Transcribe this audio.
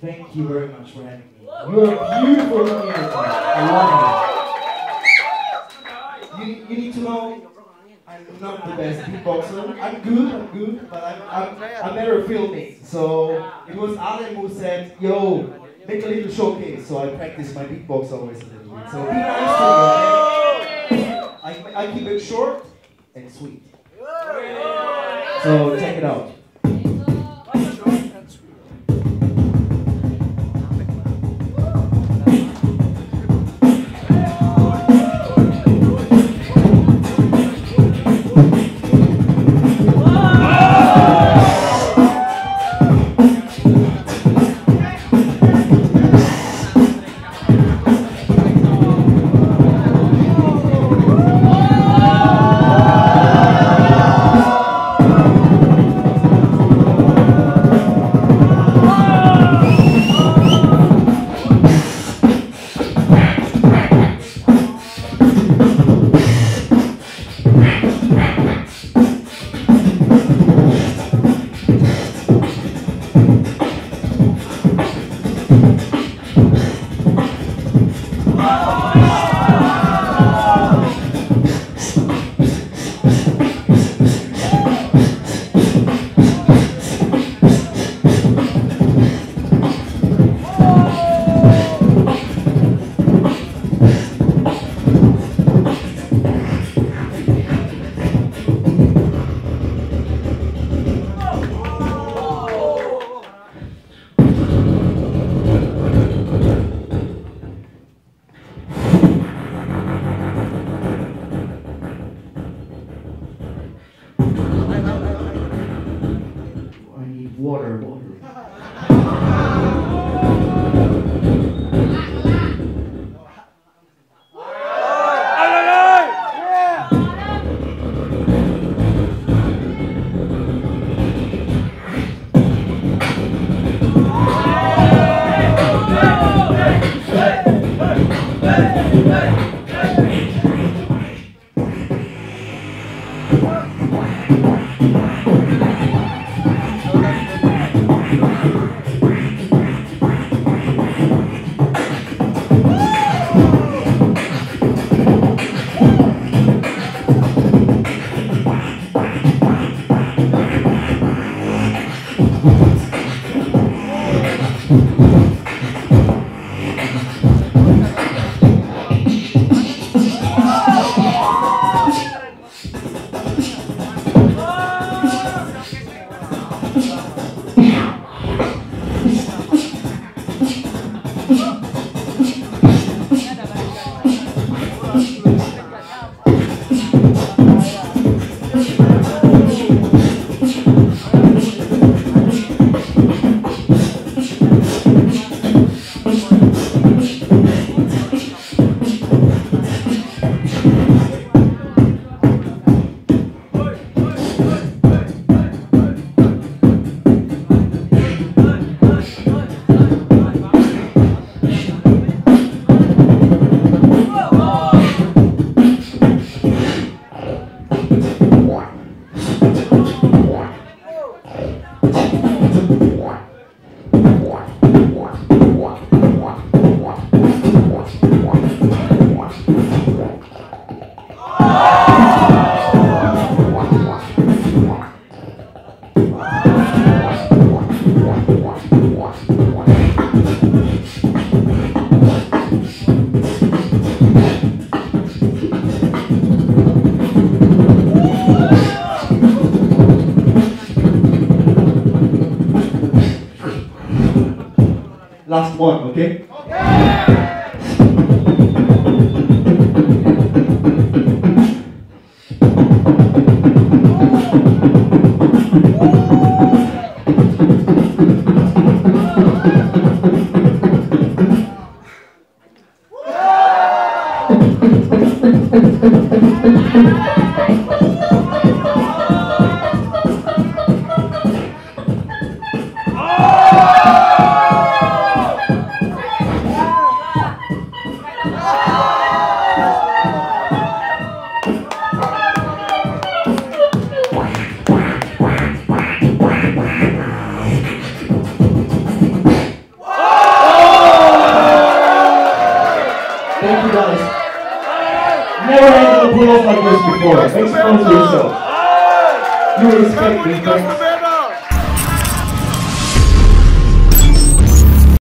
Thank you very much for having me. You're a beautiful community. I love you. you. You need to know I'm not the best beatboxer. I'm good, I'm good, but I'm, I'm, I'm never filming. So it was Alan who said, yo, make a little showcase. So I practice my beatbox always a little bit. So be nice to me, okay? I, I keep it short and sweet. So check it out. Need water, Water. Last one, okay? Okay. Thank you guys. Never had a blow-off like this before. Make some yourself. You respect me,